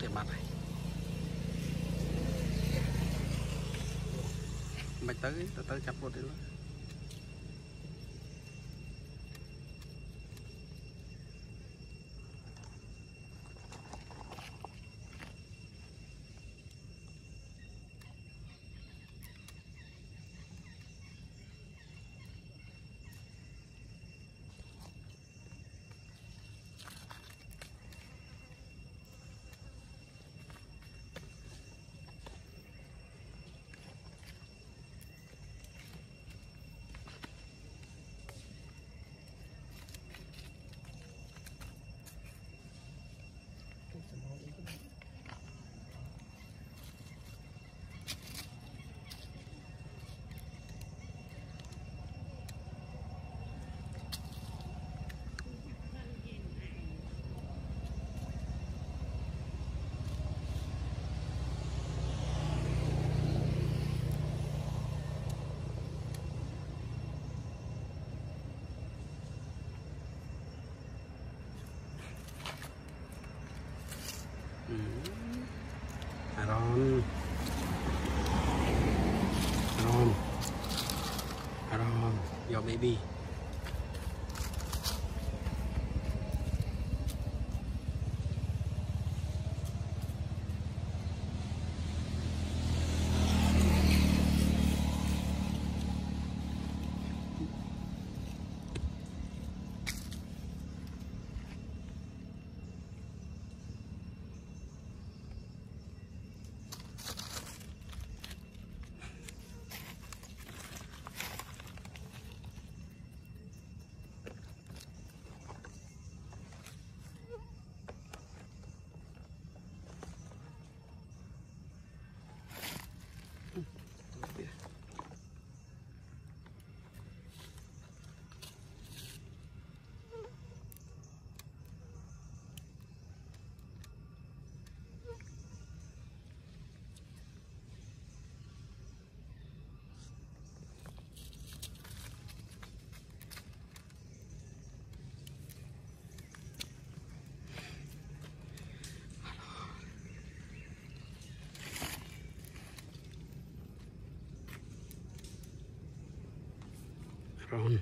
tiền mặt này. Mày tới tới chặt một đi luôn um, y'all. prawn.